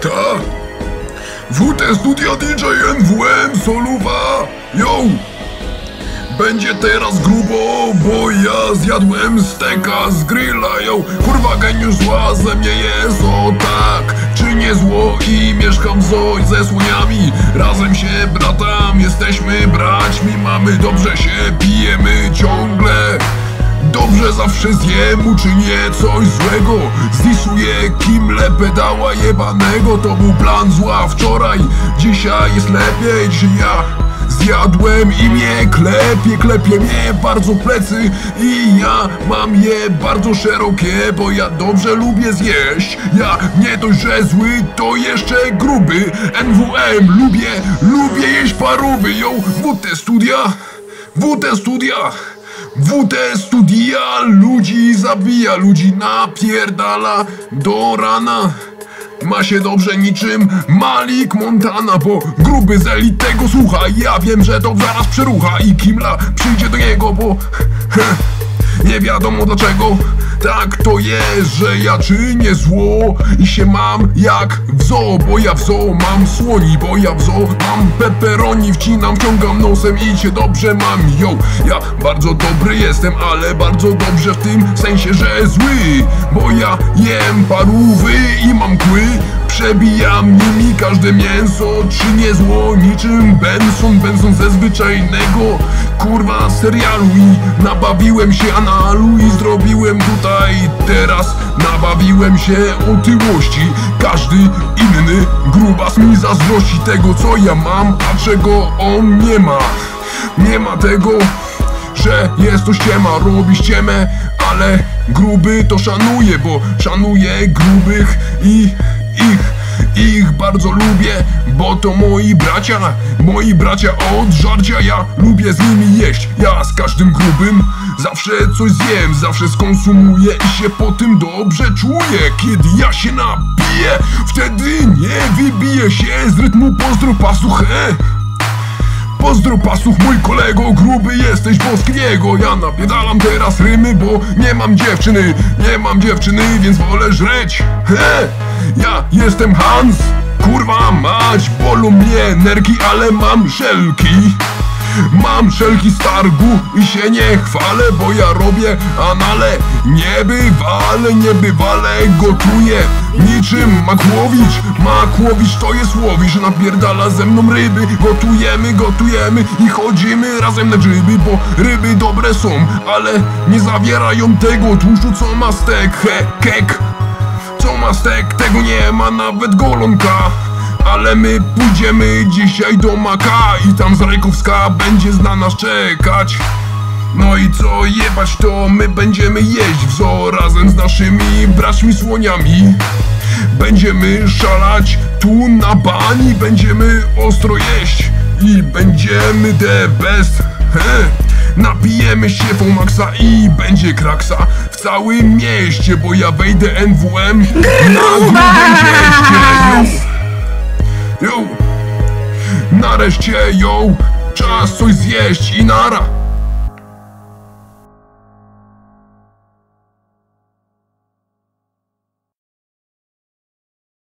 Ta! WT Studio DJ NWM Soluwa! Yo! Będzie teraz grubo, bo ja zjadłem steka z grilla, yo! Kurwa geniusz zła ze mnie jest, o tak! Czy nie zło i mieszkam zoj ze słoniami Razem się bratam, jesteśmy braćmi Mamy dobrze się pijemy, ciągle zawsze zjem, uczynię coś złego. Zdisuję kimle pedała jebanego. To był plan zła wczoraj Dzisiaj jest lepiej, dzisiaj ja Zjadłem i mnie klepie, klepie mnie bardzo plecy. I ja mam je bardzo szerokie, bo ja dobrze lubię zjeść. Ja nie dość, że zły, to jeszcze gruby. NWM, lubię, lubię jeść parówy. Yo, WT Studia, WT Studia WT Studia ludzi zabija, ludzi napierdala do rana. Ma się dobrze niczym Malik Montana, bo gruby z elitego słucha. Ja wiem, że to zaraz przerucha i Kimla przyjdzie do niego, bo nie wiadomo dlaczego tak to jest, że ja czynię zło I się mam jak w zoo Bo ja w zoo mam słoni Bo ja w zoo mam peperoni Wcinam, wciągam nosem i się dobrze mam. Yo, ja bardzo dobry jestem Ale bardzo dobrze w tym sensie, że zły Bo ja jem parówy i mam kły Przebijam nimi każde mięso Czynię zło niczym Benson. Benson ze zwyczajnego kurwa serialu I nabawiłem się analu i zrobiłem tutaj teraz. Nabawiłem się otyłości Każdy inny grubas mi zazdrości tego co ja mam A czego on nie ma. Nie ma tego że jest to ściema, robi ściemę, ale gruby to szanuje, bo szanuje grubych i ich ich bardzo lubię, bo to moi bracia Moi bracia od żarcia, ja lubię z nimi jeść Ja z każdym grubym zawsze coś zjem Zawsze skonsumuję i się po tym dobrze czuję. Kiedy ja się napiję, wtedy nie wybiję się z rytmu pozdro pasuchę Pozdro pasuch mój kolego, gruby jesteś boskiego Ja napiedalam teraz rymy, bo nie mam dziewczyny. Nie mam dziewczyny, więc wolę żreć. He! Ja jestem Hans. Kurwa mać, bolą mnie nerki, ale mam szelki Mam szelki z targu i się nie chwalę, bo ja robię anale Niebywale, niebywale gotuję Niczym Makłowicz, Makłowicz to jest łowisz Napierdala ze mną ryby, gotujemy, gotujemy I chodzimy razem na grzyby, bo ryby dobre są Ale nie zawierają tego tłuszczu co ma stek, he, kek. Co ma stek, tego nie ma nawet golonka ale my pójdziemy dzisiaj do Maka I tam z Rajkowska będzie z na nas czekać. No i co jebać to my będziemy jeść w zoo razem z naszymi braćmi słoniami. Będziemy szalać tu na bani, będziemy ostro jeść. I będziemy the best. He. Napijemy się Fomaxa i będzie kraksa w całym mieście, bo ja wejdę NWM na grubej cieście. Nareszcie, yo, czas coś zjeść i nara